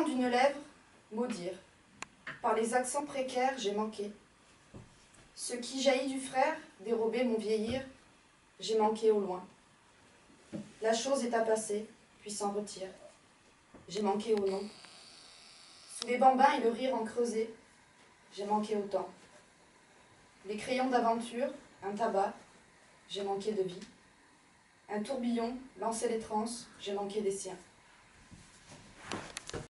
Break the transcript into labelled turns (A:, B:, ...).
A: d'une lèvre, maudire. Par les accents précaires, j'ai manqué. Ce qui jaillit du frère, dérobé mon vieillir, j'ai manqué au loin. La chose est à passer, puis s'en retire. J'ai manqué au nom. Sous les bambins et le rire en creusé, j'ai manqué au temps. Les crayons d'aventure, un tabac, j'ai manqué de vie. Un tourbillon lancer les transes, j'ai manqué des siens.